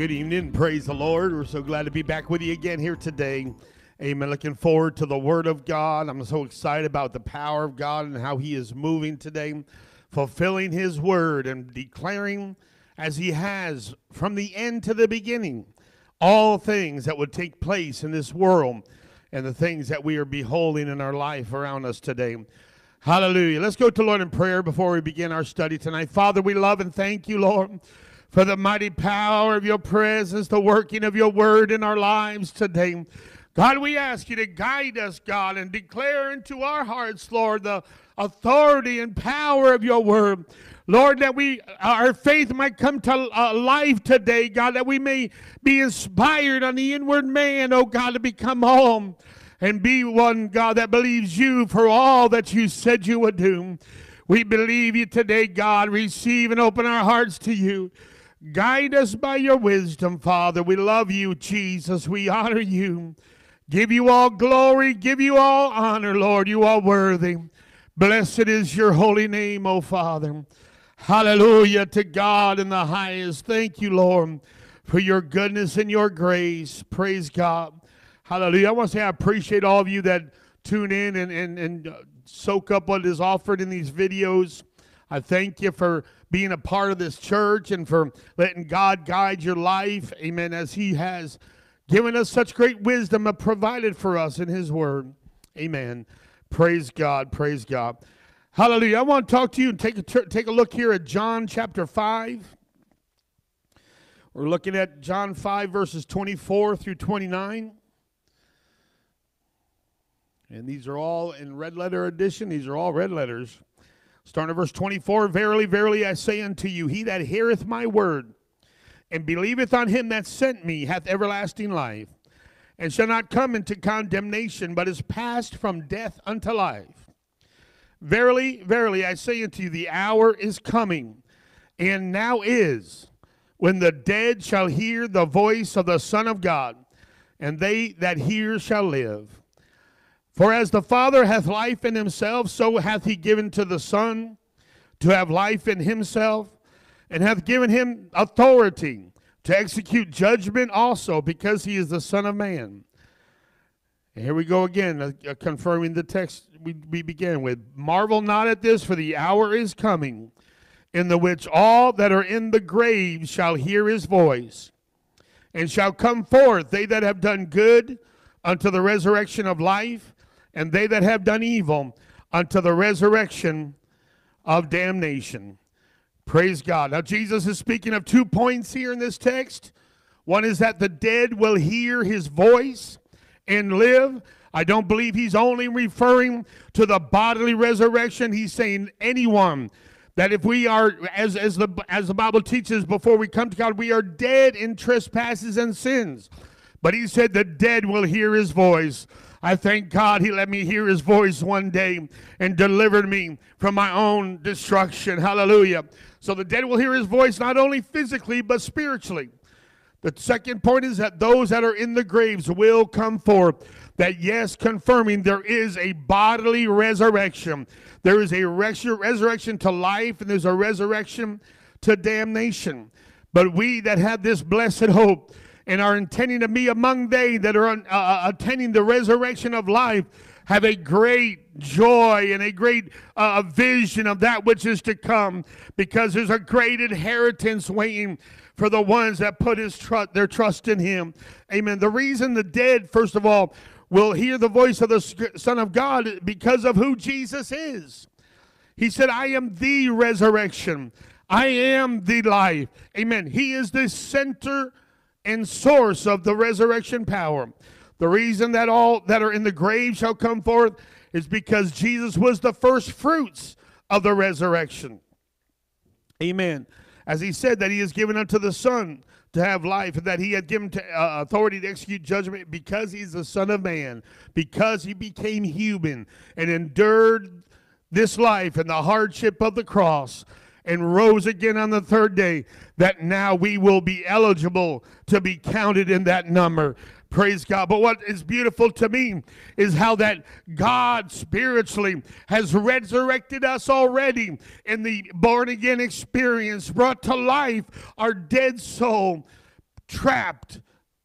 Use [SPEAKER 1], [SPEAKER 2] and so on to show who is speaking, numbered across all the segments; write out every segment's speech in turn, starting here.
[SPEAKER 1] Good evening. Praise the Lord. We're so glad to be back with you again here today. Amen. Looking forward to the Word of God. I'm so excited about the power of God and how He is moving today, fulfilling His Word and declaring as He has from the end to the beginning all things that would take place in this world and the things that we are beholding in our life around us today. Hallelujah. Let's go to Lord in prayer before we begin our study tonight. Father, we love and thank you, Lord for the mighty power of your presence, the working of your word in our lives today. God, we ask you to guide us, God, and declare into our hearts, Lord, the authority and power of your word. Lord, that we our faith might come to uh, life today, God, that we may be inspired on the inward man, oh God, to become home and be one, God, that believes you for all that you said you would do. We believe you today, God. Receive and open our hearts to you. Guide us by your wisdom, Father. We love you, Jesus. We honor you. Give you all glory, give you all honor, Lord. You are worthy. Blessed is your holy name, O Father. Hallelujah to God in the highest. Thank you, Lord, for your goodness and your grace. Praise God. Hallelujah. I want to say I appreciate all of you that tune in and, and, and soak up what is offered in these videos. I thank you for being a part of this church and for letting God guide your life. Amen. As He has given us such great wisdom and provided for us in His Word. Amen. Praise God. Praise God. Hallelujah. I want to talk to you and take a, take a look here at John chapter 5. We're looking at John 5, verses 24 through 29. And these are all in red letter edition. These are all red letters. Starting at verse 24 Verily, verily, I say unto you, he that heareth my word and believeth on him that sent me hath everlasting life, and shall not come into condemnation, but is passed from death unto life. Verily, verily, I say unto you, the hour is coming, and now is, when the dead shall hear the voice of the Son of God, and they that hear shall live. For as the Father hath life in himself, so hath he given to the Son to have life in himself, and hath given him authority to execute judgment also, because he is the Son of Man. And here we go again, uh, uh, confirming the text we, we began with. Marvel not at this, for the hour is coming, in the which all that are in the grave shall hear his voice, and shall come forth, they that have done good unto the resurrection of life and they that have done evil unto the resurrection of damnation. Praise God. Now, Jesus is speaking of two points here in this text. One is that the dead will hear his voice and live. I don't believe he's only referring to the bodily resurrection. He's saying anyone that if we are, as, as, the, as the Bible teaches, before we come to God, we are dead in trespasses and sins. But he said the dead will hear his voice. I thank God he let me hear his voice one day and delivered me from my own destruction. Hallelujah. So the dead will hear his voice not only physically, but spiritually. The second point is that those that are in the graves will come forth. That, yes, confirming there is a bodily resurrection. There is a resurrection to life, and there's a resurrection to damnation. But we that have this blessed hope, and are intending to be among they that are uh, uh, attending the resurrection of life have a great joy and a great uh, vision of that which is to come. Because there's a great inheritance waiting for the ones that put his trust their trust in him. Amen. The reason the dead first of all will hear the voice of the son of god because of who jesus is. He said i am the resurrection. I am the life. Amen. He is the center and source of the resurrection power. The reason that all that are in the grave shall come forth is because Jesus was the first fruits of the resurrection. Amen. As he said that he is given unto the Son to have life, and that he had given to, uh, authority to execute judgment because he's the Son of Man, because he became human and endured this life and the hardship of the cross and rose again on the third day, that now we will be eligible to be counted in that number. Praise God. But what is beautiful to me is how that God spiritually has resurrected us already in the born again experience, brought to life our dead soul trapped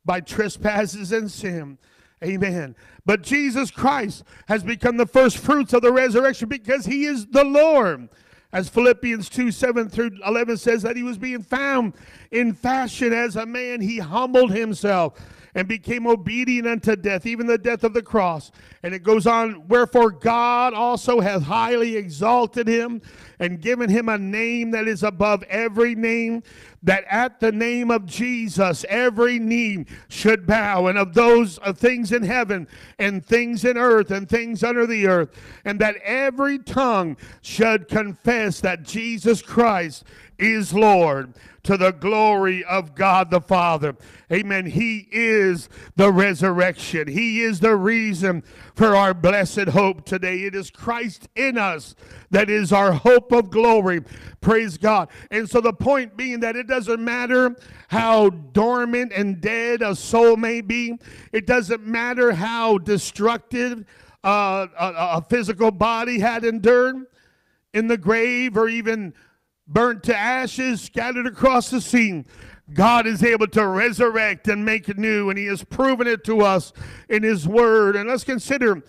[SPEAKER 1] by trespasses and sin. Amen. But Jesus Christ has become the first fruits of the resurrection because he is the Lord. As Philippians 2 7 through 11 says, that he was being found in fashion as a man, he humbled himself and became obedient unto death, even the death of the cross. And it goes on, wherefore God also hath highly exalted him and given him a name that is above every name, that at the name of Jesus every knee should bow, and of those of things in heaven and things in earth and things under the earth, and that every tongue should confess that Jesus Christ is Lord to the glory of God the Father. Amen. He is the resurrection. He is the reason for our blessed hope today. It is Christ in us that is our hope of glory. Praise God. And so the point being that it doesn't matter how dormant and dead a soul may be, it doesn't matter how destructive uh, a, a physical body had endured in the grave or even burnt to ashes, scattered across the sea. God is able to resurrect and make new, and He has proven it to us in His Word. And let's consider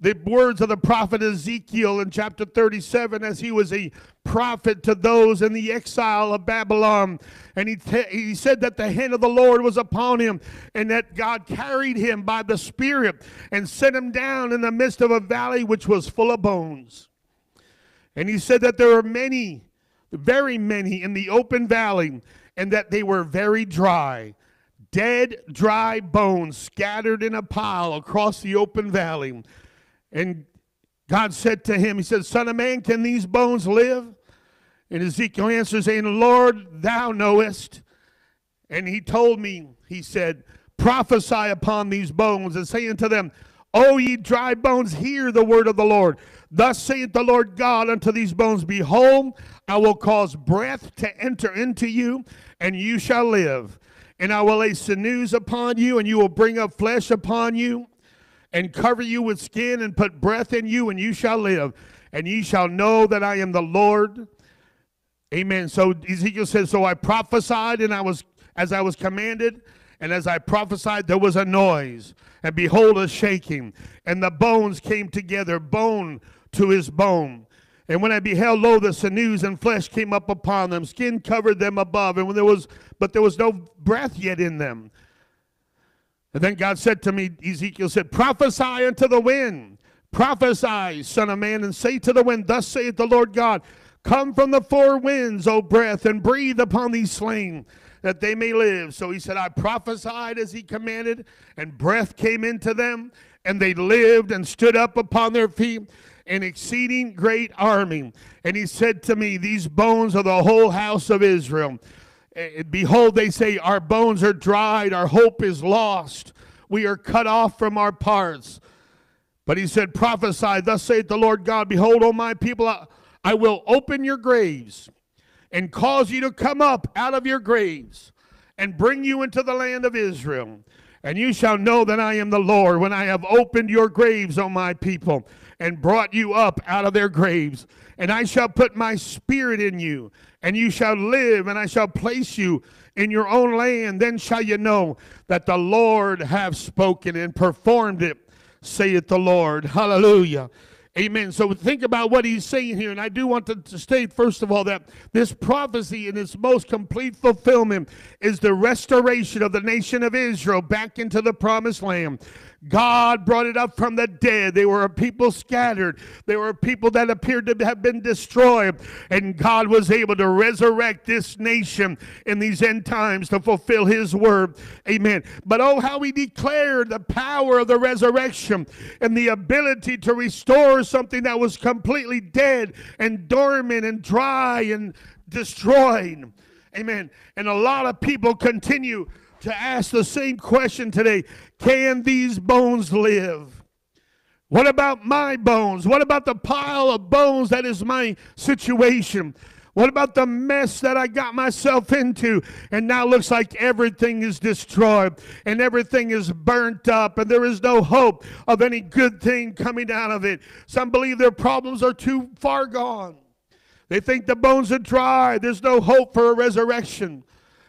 [SPEAKER 1] the words of the prophet Ezekiel in chapter 37 as he was a prophet to those in the exile of Babylon. And he, he said that the hand of the Lord was upon him and that God carried him by the Spirit and set him down in the midst of a valley which was full of bones. And he said that there were many, very many in the open valley and that they were very dry. Dead, dry bones scattered in a pile across the open valley. And God said to him, He said, Son of man, can these bones live? And Ezekiel answered, saying, Lord, thou knowest. And he told me, he said, Prophesy upon these bones and say unto them, O ye dry bones, hear the word of the Lord. Thus saith the Lord God unto these bones, Behold, I will cause breath to enter into you, and you shall live. And I will lay sinews upon you, and you will bring up flesh upon you and cover you with skin and put breath in you, and you shall live. And ye shall know that I am the Lord. Amen. So Ezekiel says, So I prophesied, and I was as I was commanded, and as I prophesied, there was a noise, and behold, a shaking, and the bones came together, bone to his bone. And when I beheld, lo, the sinews and flesh came up upon them, skin covered them above, and when there was, but there was no breath yet in them. And then God said to me, Ezekiel said, Prophesy unto the wind, prophesy, son of man, and say to the wind, Thus saith the Lord God, Come from the four winds, O breath, and breathe upon these slain, that they may live. So he said, I prophesied as he commanded, and breath came into them, and they lived and stood up upon their feet, an exceeding great army. And he said to me, These bones are the whole house of Israel. Eh, behold, they say, Our bones are dried, our hope is lost, we are cut off from our parts. But he said, Prophesy, thus saith the Lord God, Behold, O my people, I will open your graves and cause you to come up out of your graves and bring you into the land of Israel. And you shall know that I am the Lord when I have opened your graves, O my people, and brought you up out of their graves. And I shall put my spirit in you, and you shall live, and I shall place you in your own land. Then shall you know that the Lord have spoken and performed it, saith the Lord. Hallelujah. Amen. So think about what he's saying here. And I do want to, to, state, first of all, that this prophecy in its most complete fulfillment is the restoration of the nation of Israel back into the promised land. God brought it up from the dead. They were a people scattered. They were a people that appeared to have been destroyed. And God was able to resurrect this nation in these end times to fulfill his word. Amen. But oh, how he declared the power of the resurrection and the ability to restore something that was completely dead and dormant and dry and destroyed. Amen. And a lot of people continue to ask the same question today Can these bones live? What about my bones? What about the pile of bones that is my situation? What about the mess that I got myself into? And now looks like everything is destroyed and everything is burnt up and there is no hope of any good thing coming out of it. Some believe their problems are too far gone. They think the bones are dry. There's no hope for a resurrection.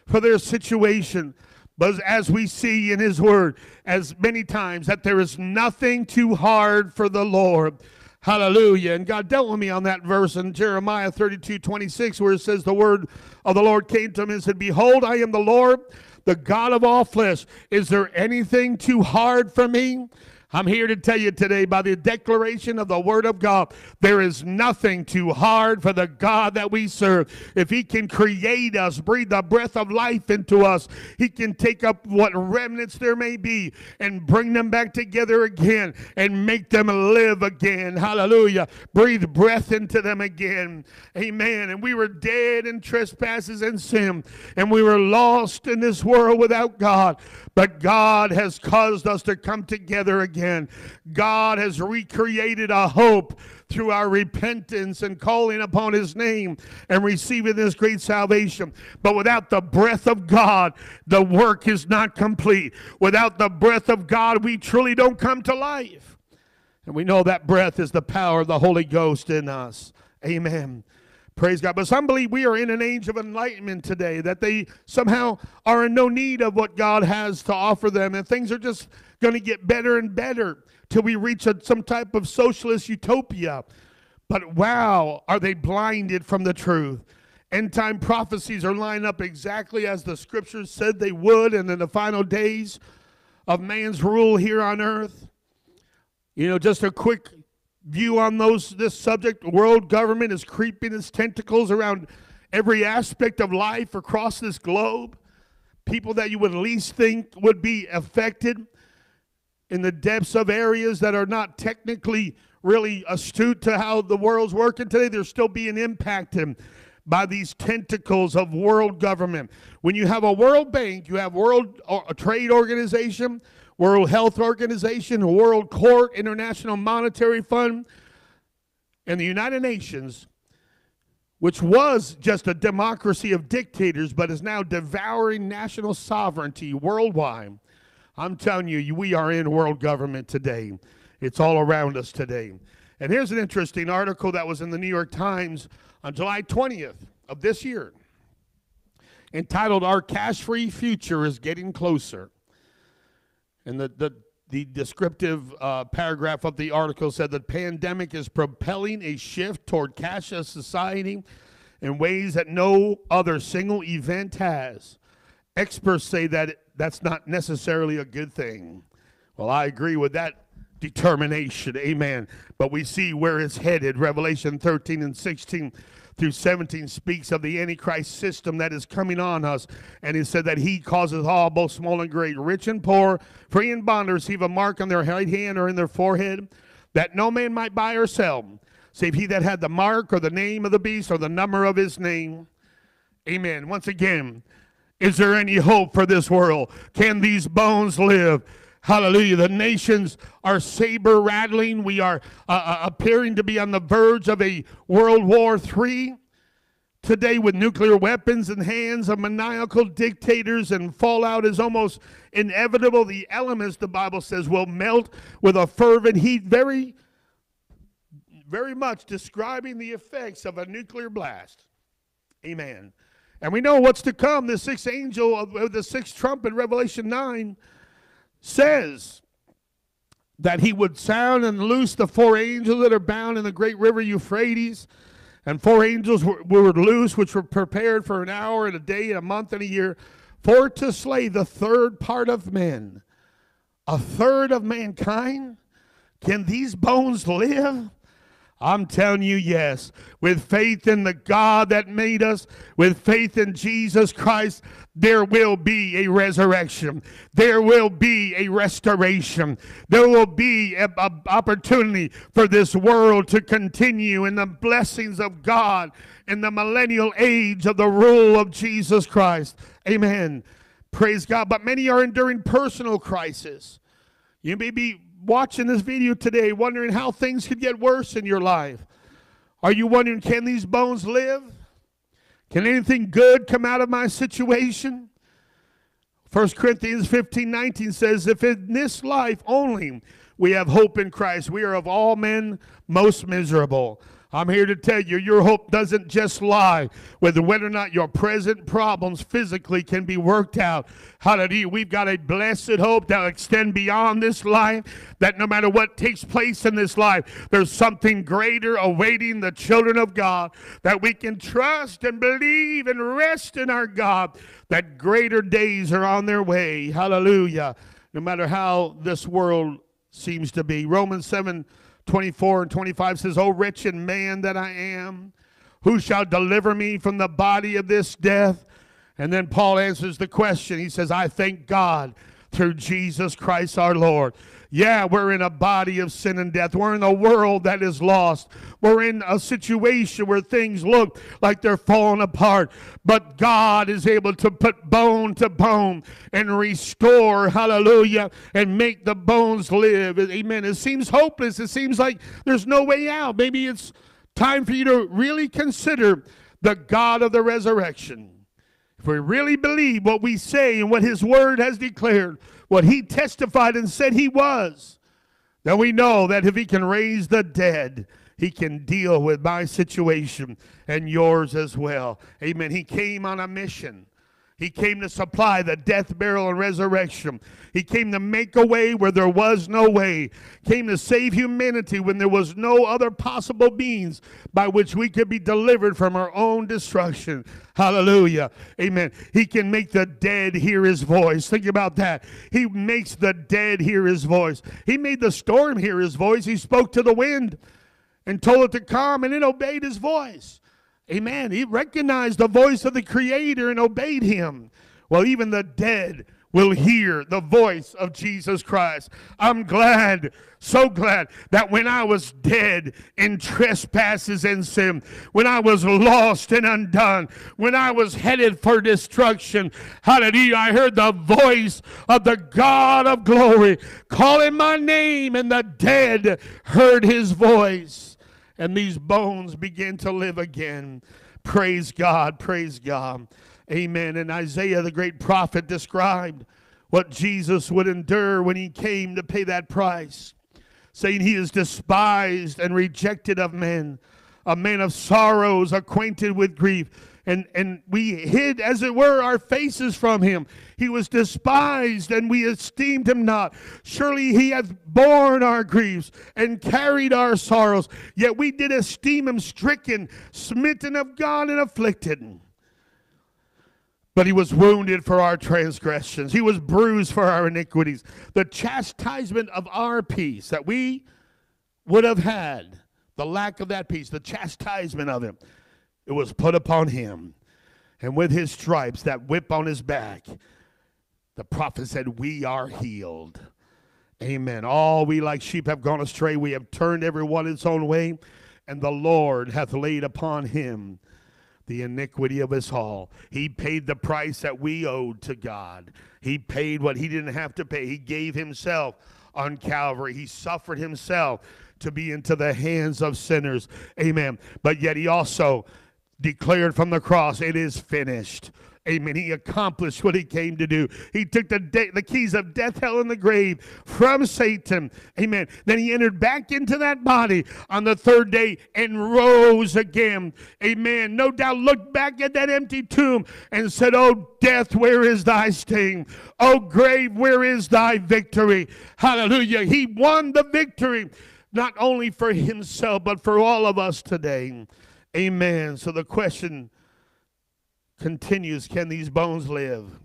[SPEAKER 1] for their situation. But as we see in his word, as many times, that there is nothing too hard for the Lord. Hallelujah. And God dealt with me on that verse in Jeremiah 32 26, where it says, The word of the Lord came to him and said, Behold, I am the Lord, the God of all flesh. Is there anything too hard for me? I'm here to tell you today by the declaration of the Word of God, there is nothing too hard for the God that we serve. If He can create us, breathe the breath of life into us, He can take up what remnants there may be and bring them back together again and make them live again. Hallelujah. Breathe breath into them again. Amen. And we were dead in trespasses and sin, and we were lost in this world without God. But God has caused us to come together again. God has recreated a hope through our repentance and calling upon his name and receiving this great salvation. But without the breath of God, the work is not complete. Without the breath of God, we truly don't come to life. And we know that breath is the power of the Holy Ghost in us. Amen. Praise God. But some believe we are in an age of enlightenment today, that they somehow are in no need of what God has to offer them, and things are just going to get better and better till we reach a, some type of socialist utopia. But wow, are they blinded from the truth? End time prophecies are lined up exactly as the scriptures said they would, and in the final days of man's rule here on earth. You know, just a quick view on those this subject. World government is creeping its tentacles around every aspect of life across this globe. People that you would least think would be affected in the depths of areas that are not technically really astute to how the world's working today, they're still being impacted by these tentacles of world government. When you have a World Bank, you have World uh, Trade Organization, World Health Organization, World Court, International Monetary Fund, and the United Nations, which was just a democracy of dictators but is now devouring national sovereignty worldwide. I'm telling you, we are in world government today. It's all around us today. And here's an interesting article that was in the New York Times on July 20th of this year entitled Our Cash Free Future is Getting Closer. And the, the, the descriptive uh, paragraph of the article said the pandemic is propelling a shift toward cashless society in ways that no other single event has. Experts say that that's not necessarily a good thing. Well, I agree with that determination. Amen. But we see where it's headed. Revelation 13 and 16 through 17 speaks of the Antichrist system that is coming on us. And he said that he causes all, both small and great, rich and poor, free and bond, to receive a mark on their right hand or in their forehead, that no man might buy or sell, save he that had the mark or the name of the beast or the number of his name. Amen. Once again, is there any hope for this world? Can these bones live? Hallelujah. The nations are saber rattling. We are uh, uh, appearing to be on the verge of a World War III. Today, with nuclear weapons in hands of maniacal dictators and fallout is almost inevitable, the elements, the Bible says, will melt with a fervent heat, very, very much describing the effects of a nuclear blast. Amen. And we know what's to come. The sixth angel of the sixth trumpet, Revelation 9 says that he would sound and loose the four angels that are bound in the great river Euphrates. And four angels were, were loose, which were prepared for an hour and a day and a month and a year, for to slay the third part of men. A third of mankind? Can these bones live? I'm telling you, yes. With faith in the God that made us, with faith in Jesus Christ, there will be a resurrection. There will be a restoration. There will be an opportunity for this world to continue in the blessings of God in the millennial age of the rule of Jesus Christ. Amen. Praise God. But many are enduring personal crisis. You may be watching this video today wondering how things could get worse in your life. Are you wondering, can these bones live? Can anything good come out of my situation? 1 Corinthians 15 19 says, If in this life only we have hope in Christ, we are of all men most miserable. I'm here to tell you, your hope doesn't just lie with whether or not your present problems physically can be worked out. Hallelujah. We've got a blessed hope that will extend beyond this life, that no matter what takes place in this life, there's something greater awaiting the children of God, that we can trust and believe and rest in our God, that greater days are on their way. Hallelujah. No matter how this world seems to be. Romans 7 24 and 25 says, O wretched man that I am, who shall deliver me from the body of this death? And then Paul answers the question. He says, I thank God through Jesus Christ our Lord. Yeah, we're in a body of sin and death. We're in a world that is lost. We're in a situation where things look like they're falling apart. But God is able to put bone to bone and restore, hallelujah, and make the bones live. Amen. It seems hopeless. It seems like there's no way out. Maybe it's time for you to really consider the God of the resurrection. If we really believe what we say and what His Word has declared, what he testified and said he was, then we know that if he can raise the dead, he can deal with my situation and yours as well. Amen. He came on a mission. He came to supply the death, burial, and resurrection. He came to make a way where there was no way. Came to save humanity when there was no other possible means by which we could be delivered from our own destruction. Hallelujah. Amen. He can make the dead hear his voice. Think about that. He makes the dead hear his voice. He made the storm hear his voice. He spoke to the wind and told it to calm, and it obeyed his voice. Amen. He recognized the voice of the Creator and obeyed him. Well, even the dead will hear the voice of Jesus Christ. I'm glad, so glad that when I was dead in trespasses and sin, when I was lost and undone, when I was headed for destruction, hallelujah, I heard the voice of the God of glory calling my name, and the dead heard his voice and these bones begin to live again. Praise God, praise God. Amen. And Isaiah, the great prophet, described what Jesus would endure when he came to pay that price, saying, He is despised and rejected of men, a man of sorrows, acquainted with grief and, and we hid, as it were, our faces from him. He was despised, and we esteemed him not. Surely he hath borne our griefs and carried our sorrows. Yet we did esteem him stricken, smitten of God, and afflicted. But he was wounded for our transgressions, he was bruised for our iniquities. The chastisement of our peace that we would have had, the lack of that peace, the chastisement of him it was put upon him. And with his stripes, that whip on his back, the prophet said, We are healed. Amen. All we like sheep have gone astray. We have turned every one its own way, and the Lord hath laid upon him the iniquity of us all. He paid the price that we owed to God. He paid what he didn't have to pay. He gave himself on Calvary. He suffered himself to be into the hands of sinners. Amen. But yet he also declared from the cross, It is finished. Amen. He accomplished what he came to do. He took the, de- the keys of death, hell, and the grave from Satan. Amen. Then he entered back into that body on the third day and rose again. Amen. No doubt looked back at that empty tomb and said, Oh, death, where is thy sting? Oh, grave, where is thy victory? Hallelujah. He won the victory, not only for himself, but for all of us today. Amen. So the question continues can these bones live?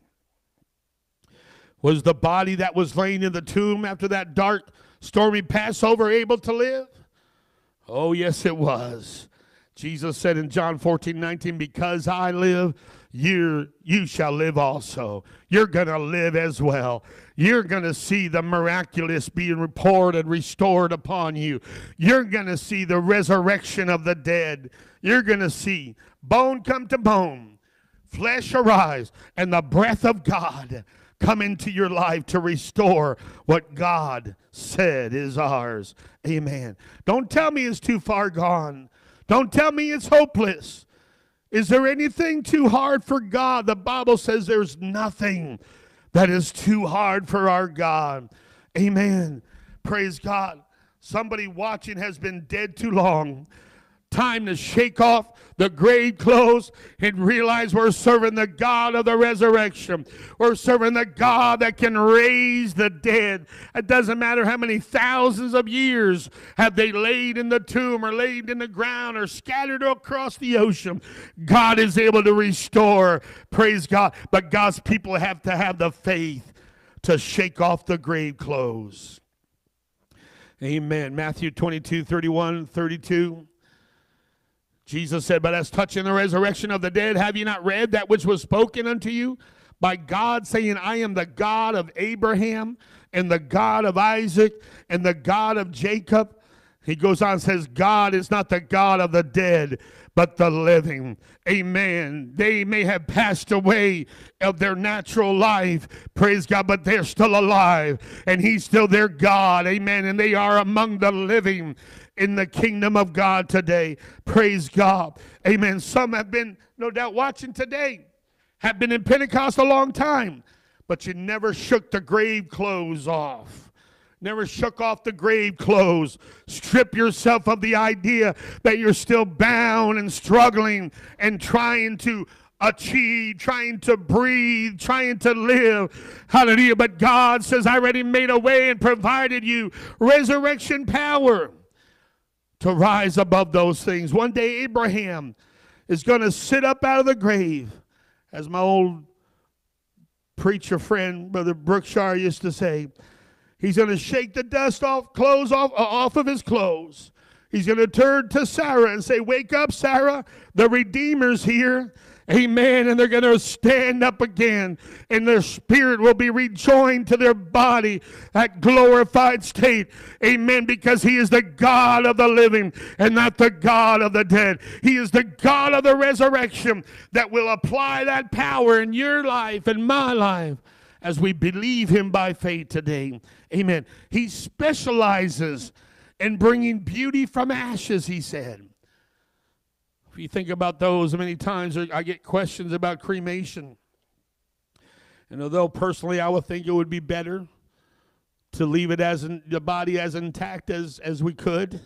[SPEAKER 1] Was the body that was laying in the tomb after that dark, stormy Passover able to live? Oh, yes, it was. Jesus said in John 14, 19, Because I live, you, you shall live also. You're going to live as well. You're going to see the miraculous being reported and restored upon you. You're going to see the resurrection of the dead you're going to see bone come to bone, flesh arise, and the breath of God come into your life to restore what God said is ours. Amen. Don't tell me it's too far gone. Don't tell me it's hopeless. Is there anything too hard for God? The Bible says there's nothing that is too hard for our God. Amen. Praise God. Somebody watching has been dead too long time to shake off the grave clothes and realize we're serving the God of the resurrection. We're serving the God that can raise the dead. It doesn't matter how many thousands of years have they laid in the tomb or laid in the ground or scattered across the ocean. God is able to restore. Praise God. But God's people have to have the faith to shake off the grave clothes. Amen. Matthew 22, 31, 32. Jesus said, But as touching the resurrection of the dead, have you not read that which was spoken unto you by God, saying, I am the God of Abraham and the God of Isaac and the God of Jacob? He goes on and says, God is not the God of the dead, but the living. Amen. They may have passed away of their natural life, praise God, but they're still alive, and He's still their God. Amen. And they are among the living in the kingdom of God today. Praise God. Amen. Some have been, no doubt, watching today, have been in Pentecost a long time, but you never shook the grave clothes off. Never shook off the grave clothes. Strip yourself of the idea that you're still bound and struggling and trying to achieve, trying to breathe, trying to live. Hallelujah. But God says, I already made a way and provided you resurrection power to rise above those things. One day, Abraham is going to sit up out of the grave, as my old preacher friend, Brother Brookshire, used to say. He's going to shake the dust off, clothes off, uh, off of his clothes. He's going to turn to Sarah and say, Wake up, Sarah. The Redeemer's here. Amen. And they're going to stand up again, and their spirit will be rejoined to their body, that glorified state. Amen. Because He is the God of the living and not the God of the dead. He is the God of the resurrection that will apply that power in your life and my life as we believe Him by faith today. Amen. He specializes in bringing beauty from ashes, He said. If you think about those, many times I get questions about cremation. And although personally I would think it would be better to leave it as in, the body as intact as, as we could,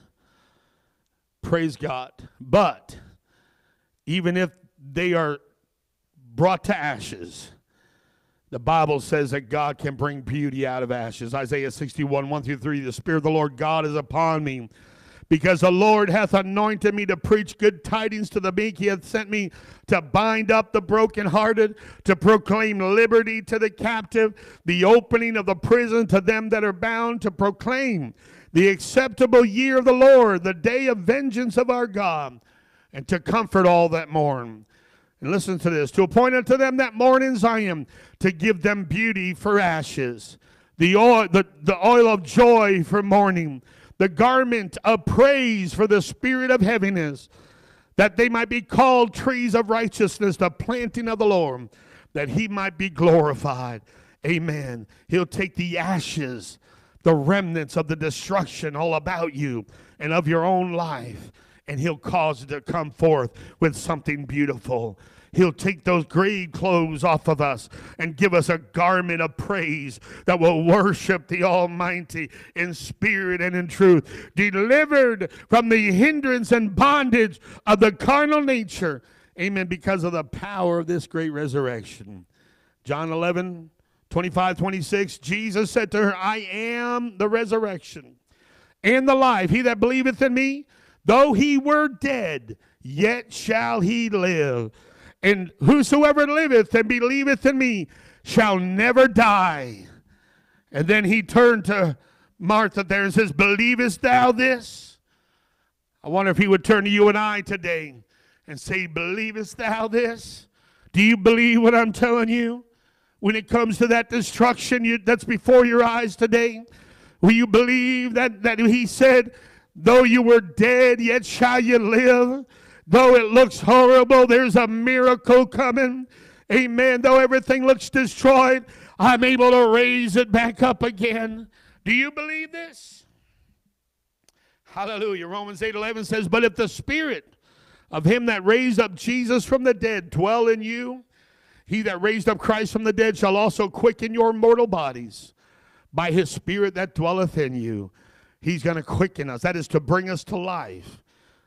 [SPEAKER 1] praise God. But even if they are brought to ashes, the Bible says that God can bring beauty out of ashes. Isaiah 61, 1 through 3. The Spirit of the Lord God is upon me because the Lord hath anointed me to preach good tidings to the meek. He hath sent me to bind up the brokenhearted, to proclaim liberty to the captive, the opening of the prison to them that are bound, to proclaim the acceptable year of the Lord, the day of vengeance of our God, and to comfort all that mourn. And listen to this to appoint unto them that mourn in Zion, to give them beauty for ashes, the oil, the, the oil of joy for mourning the garment of praise for the spirit of heaviness, that they might be called trees of righteousness, the planting of the Lord, that he might be glorified. Amen. He'll take the ashes, the remnants of the destruction all about you and of your own life, and he'll cause it to come forth with something beautiful. He'll take those grave clothes off of us and give us a garment of praise that will worship the Almighty in spirit and in truth, delivered from the hindrance and bondage of the carnal nature. Amen. Because of the power of this great resurrection. John 11, 25, 26, Jesus said to her, I am the resurrection and the life. He that believeth in me, though he were dead, yet shall he live. And whosoever liveth and believeth in me shall never die. And then he turned to Martha there and says, Believest thou this? I wonder if he would turn to you and I today and say, Believest thou this? Do you believe what I'm telling you? When it comes to that destruction you, that's before your eyes today, will you believe that, that he said, Though you were dead, yet shall you live? Though it looks horrible, there's a miracle coming. Amen. Though everything looks destroyed, I'm able to raise it back up again. Do you believe this? Hallelujah. Romans 8 11 says, But if the spirit of him that raised up Jesus from the dead dwell in you, he that raised up Christ from the dead shall also quicken your mortal bodies by his spirit that dwelleth in you. He's going to quicken us. That is to bring us to life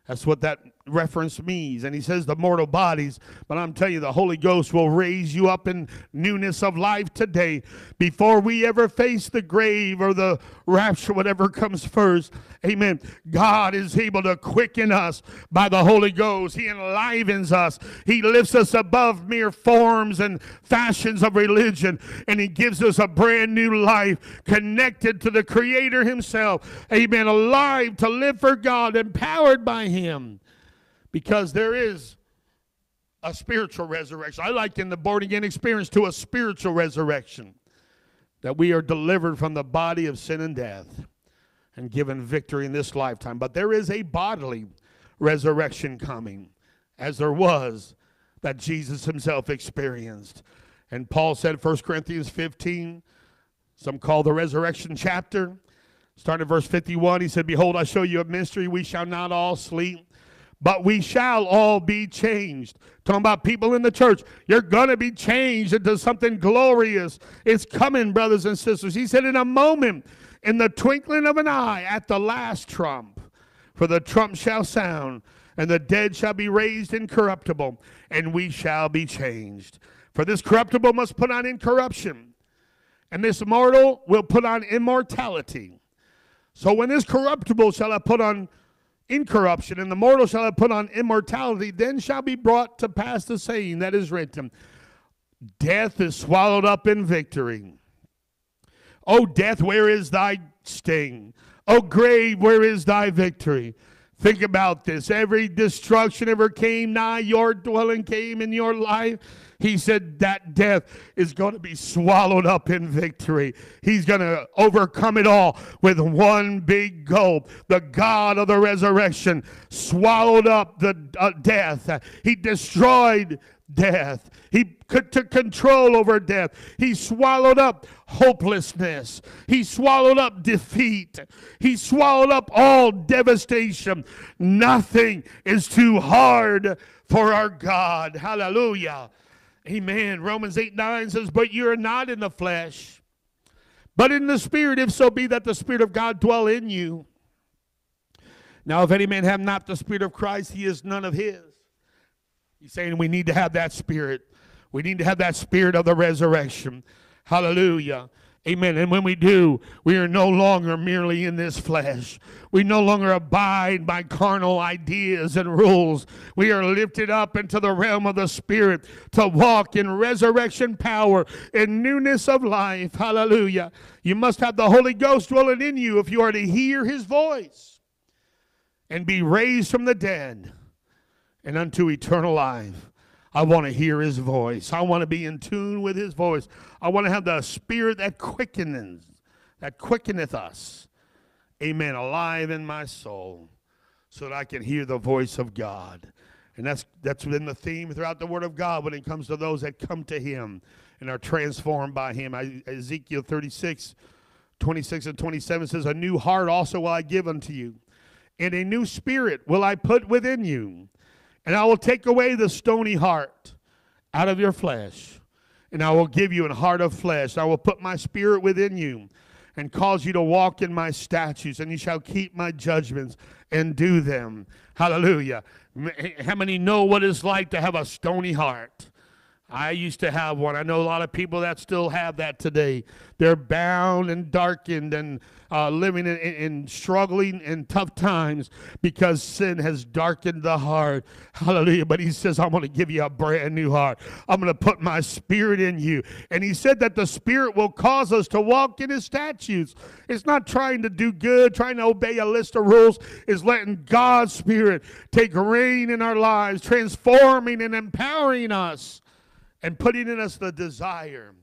[SPEAKER 1] That's what that reference means. And he says the mortal bodies, but I'm telling you, the Holy Ghost will raise you up in newness of life today. Before we ever face the grave or the rapture, whatever comes first, amen. God is able to quicken us by the Holy Ghost. He enlivens us, He lifts us above mere forms and fashions of religion, and He gives us a brand new life connected to the Creator Himself. Amen. Alive to live for God, empowered by Him because there is a spiritual resurrection. I liken the born again experience to a spiritual resurrection that we are delivered from the body of sin and death and given victory in this lifetime. But there is a bodily resurrection coming, as there was that Jesus himself experienced. And Paul said, 1 Corinthians 15, some call the resurrection chapter. Starting at verse 51, he said, Behold, I show you a mystery. We shall not all sleep but we shall all be changed. Talking about people in the church, you're going to be changed into something glorious. It's coming, brothers and sisters. He said, in a moment, in the twinkling of an eye, at the last trump, for the trump shall sound, and the dead shall be raised incorruptible, and we shall be changed. For this corruptible must put on incorruption, and this mortal will put on immortality. So when this corruptible shall have put on incorruption, and the mortal shall have put on immortality, then shall be brought to pass the saying that is written Death is swallowed up in victory. O death, where is thy sting? O grave, where is thy victory? Think about this. Every destruction ever came nigh your dwelling, came in your life. He said that death is going to be swallowed up in victory. He's going to overcome it all with one big gulp. The God of the resurrection swallowed up the uh, death. He destroyed death. He took control over death. He swallowed up hopelessness. He swallowed up defeat. He swallowed up all devastation. Nothing is too hard for our God. Hallelujah. Amen. Romans 8 9 says, But you are not in the flesh, but in the Spirit, if so be that the Spirit of God dwell in you. Now, if any man have not the Spirit of Christ, he is none of his. He's saying we need to have that Spirit. We need to have that Spirit of the resurrection. Hallelujah. Amen. And when we do, we are no longer merely in this flesh. We no longer abide by carnal ideas and rules. We are lifted up into the realm of the Spirit to walk in resurrection power, and newness of life. Hallelujah. You must have the Holy Ghost dwelling in you if you are to hear his voice and be raised from the dead and unto eternal life. I want to hear his voice. I want to be in tune with his voice. I want to have the spirit that quickeneth, that quickeneth us. Amen. Alive in my soul so that I can hear the voice of God. And that's that's been the theme throughout the Word of God when it comes to those that come to Him and are transformed by Him. Ezekiel 36, 26 and 27 says, A new heart also will I give unto you, and a new spirit will I put within you. And I will take away the stony heart out of your flesh, and I will give you a heart of flesh. I will put my spirit within you and cause you to walk in my statutes, and you shall keep my judgments and do them. Hallelujah. How many know what it's like to have a stony heart? I used to have one. I know a lot of people that still have that today. They're bound and darkened and uh, living in, in, struggling in tough times because sin has darkened the heart. Hallelujah. But he says, I'm going to give you a brand new heart. I'm going to put my spirit in you. And he said that the spirit will cause us to walk in his statutes. It's not trying to do good, trying to obey a list of rules. It's letting God's spirit take reign in our lives, transforming and empowering us and putting in us the desire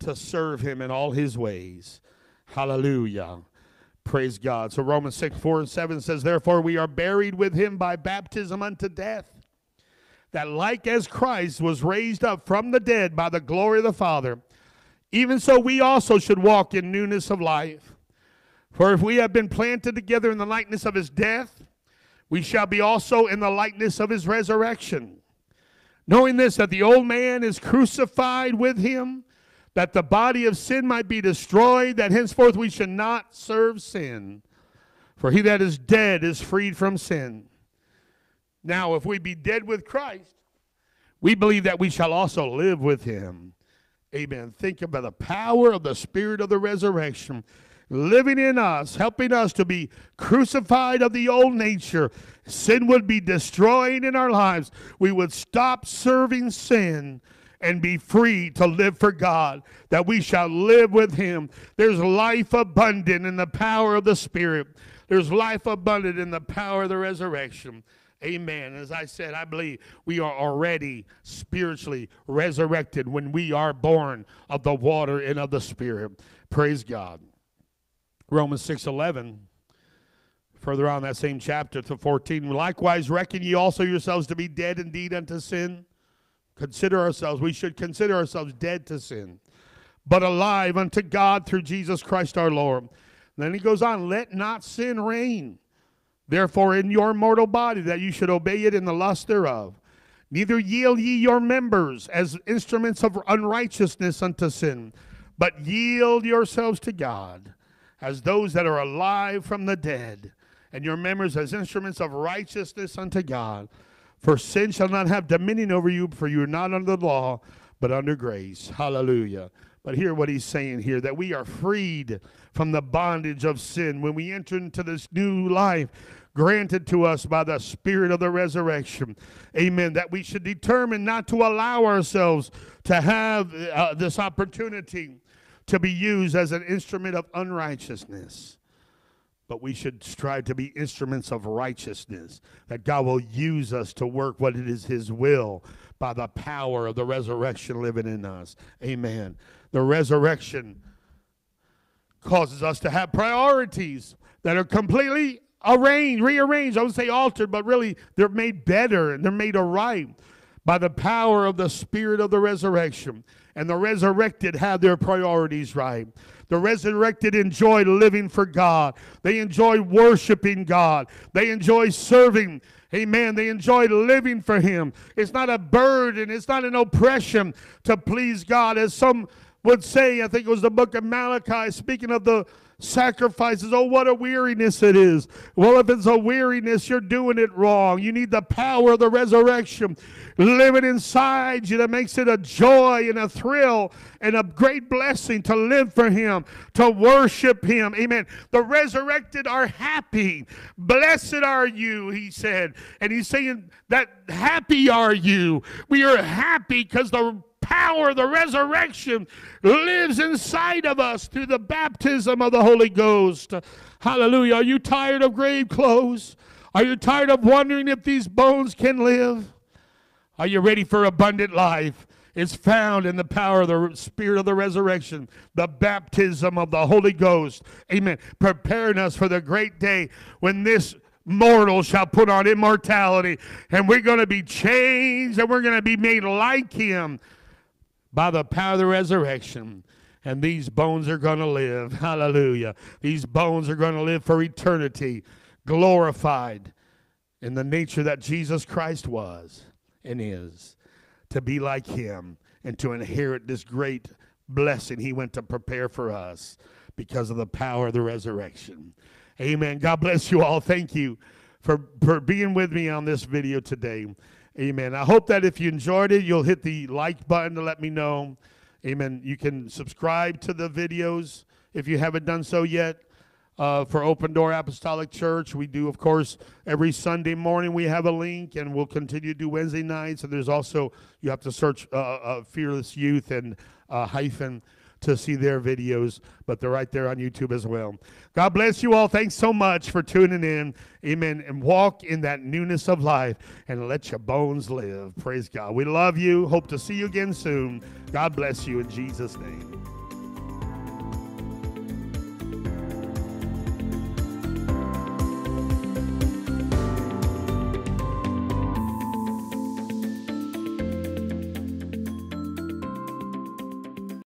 [SPEAKER 1] to serve him in all his ways. Hallelujah. Praise God. So Romans 6, 4 and 7 says, Therefore we are buried with him by baptism unto death, that like as Christ was raised up from the dead by the glory of the Father, even so we also should walk in newness of life. For if we have been planted together in the likeness of his death, we shall be also in the likeness of his resurrection knowing this, that the old man is crucified with him, that the body of sin might be destroyed, that henceforth we should not serve sin. For he that is dead is freed from sin. Now, if we be dead with Christ, we believe that we shall also live with him. Amen. Think about the power of the Spirit of the resurrection living in us, helping us to be crucified of the old nature. Sin would be destroying in our lives. We would stop serving sin and be free to live for God, that we shall live with Him. There's life abundant in the power of the Spirit, there's life abundant in the power of the resurrection. Amen. As I said, I believe we are already spiritually resurrected when we are born of the water and of the Spirit. Praise God. Romans 6:11 further on that same chapter to 14 likewise reckon ye also yourselves to be dead indeed unto sin. Consider ourselves we should consider ourselves dead to sin but alive unto God through Jesus Christ our Lord. Then he goes on let not sin reign therefore in your mortal body that you should obey it in the lust thereof. Neither yield ye your members as instruments of unrighteousness unto sin but yield yourselves to God as those that are alive from the dead, and your members as instruments of righteousness unto God. For sin shall not have dominion over you, for you are not under the law, but under grace. Hallelujah. But hear what he's saying here that we are freed from the bondage of sin when we enter into this new life granted to us by the Spirit of the resurrection. Amen. That we should determine not to allow ourselves to have uh, this opportunity to be used as an instrument of unrighteousness. But we should strive to be instruments of righteousness, that God will use us to work what it is His will by the power of the resurrection living in us. Amen. The resurrection causes us to have priorities that are completely arranged, rearranged. I would say altered, but really they're made better and they're made aright by the power of the Spirit of the resurrection and the resurrected have their priorities right. The resurrected enjoy living for God. They enjoy worshiping God. They enjoy serving. Amen. They enjoy living for Him. It's not a burden, it's not an oppression to please God. As some would say, I think it was the book of Malachi, speaking of the sacrifices. Oh, what a weariness it is. Well, if it's a weariness, you're doing it wrong. You need the power of the resurrection living inside you that makes it a joy and a thrill and a great blessing to live for Him, to worship Him. Amen. The resurrected are happy. Blessed are you, He said. And He's saying that happy are you. We are happy because the power, the resurrection lives inside of us through the baptism of the Holy Ghost. Hallelujah. Are you tired of grave clothes? Are you tired of wondering if these bones can live? Are you ready for abundant life? It's found in the power of the Spirit of the resurrection, the baptism of the Holy Ghost. Amen. Preparing us for the great day when this mortal shall put on immortality and we're going to be changed and we're going to be made like Him by the power of the resurrection. And these bones are going to live. Hallelujah. These bones are going to live for eternity, glorified in the nature that Jesus Christ was and is, to be like him and to inherit this great blessing he went to prepare for us because of the power of the resurrection. Amen. God bless you all. Thank you for, for being with me on this video today. Amen. I hope that if you enjoyed it, you'll hit the like button to let me know. Amen. You can subscribe to the videos if you haven't done so yet. Uh, for Open Door Apostolic Church, we do, of course, every Sunday morning we have a link, and we'll continue to do Wednesday nights. And there's also you have to search uh, uh, Fearless Youth and uh, hyphen to see their videos, but they're right there on YouTube as well. God bless you all. Thanks so much for tuning in. Amen. And walk in that newness of life and let your bones live. Praise God. We love you. Hope to see you again soon. God bless you in Jesus' name.